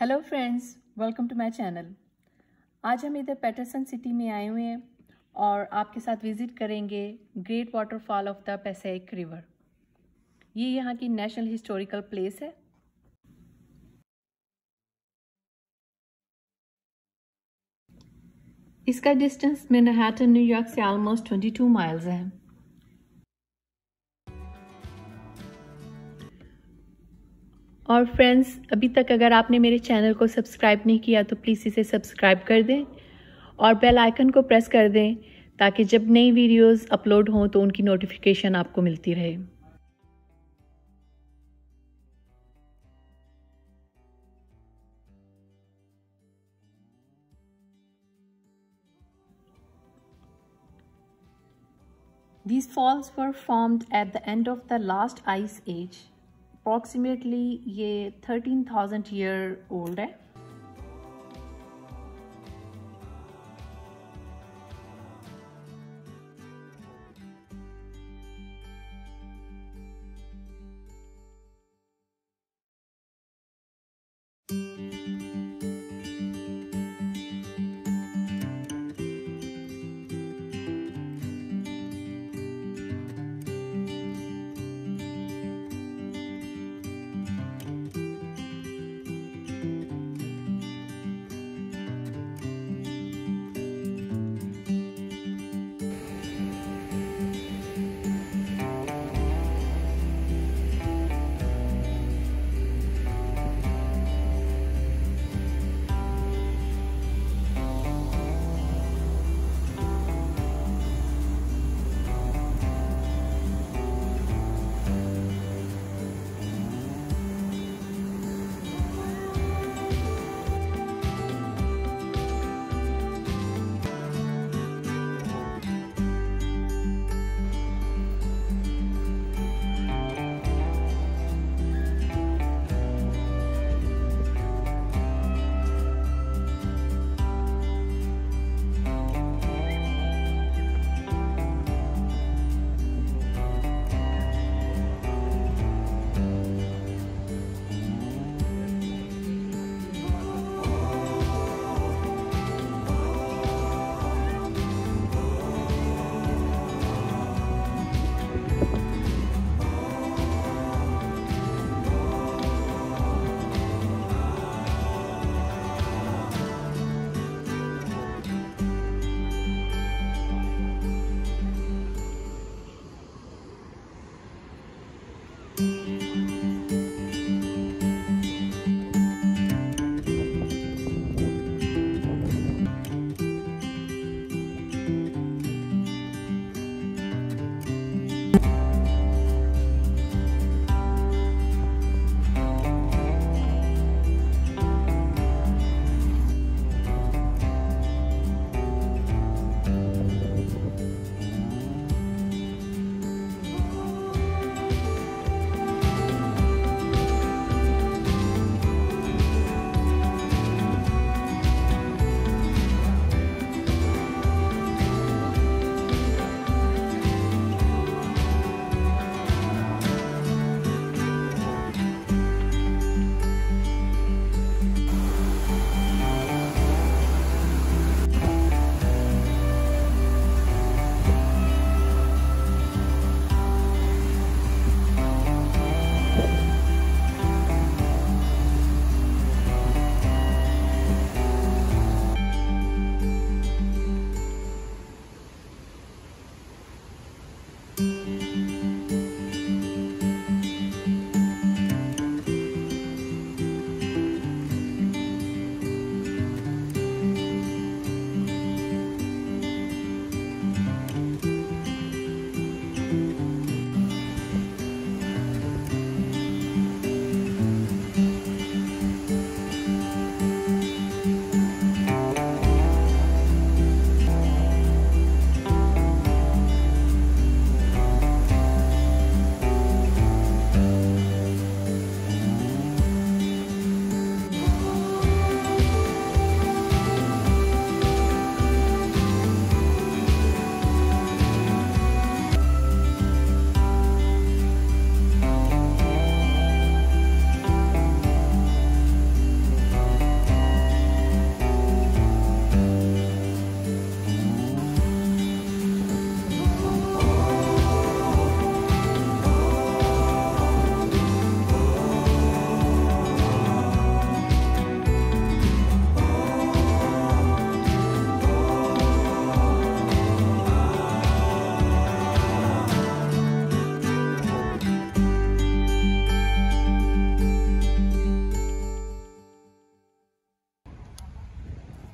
Hello friends welcome to my channel आज हम इधर पैटरसन सिटी में आए हुए हैं और आपके साथ विज़िट करेंगे great waterfall of the Passaic river ये यहाँ की नेशनल हिस्टोरिकल प्लेस है। इसका डिस्टेंस मैनहट्टन न्यूयॉर्क से ऑलमोस्ट 22 माइल्स है। और फ्रेंड्स अभी तक अगर आपने मेरे चैनल को सब्सक्राइब नहीं किया तो प्लीज़ इसे सब्सक्राइब कर दें और बेल आइकन को प्रेस कर दें ताकि जब नई वीडियोस अपलोड हों तो उनकी नोटिफिकेशन आपको मिलती रहे These falls were formed at the end of the last ice age. Approximately ये थर्टीन थाउज़ेंड ईयर ओल्ड है।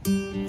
了。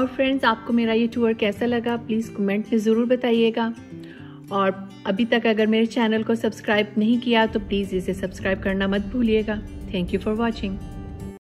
और फ्रेंड्स आपको मेरा ये टूर कैसा लगा? प्लीज़ कमेंट में ज़रूर बताइएगा। और अभी तक अगर मेरे चैनल को सब्सक्राइब नहीं किया तो प्लीज़ इसे सब्सक्राइब करना मत भूलिएगा। Thank you for watching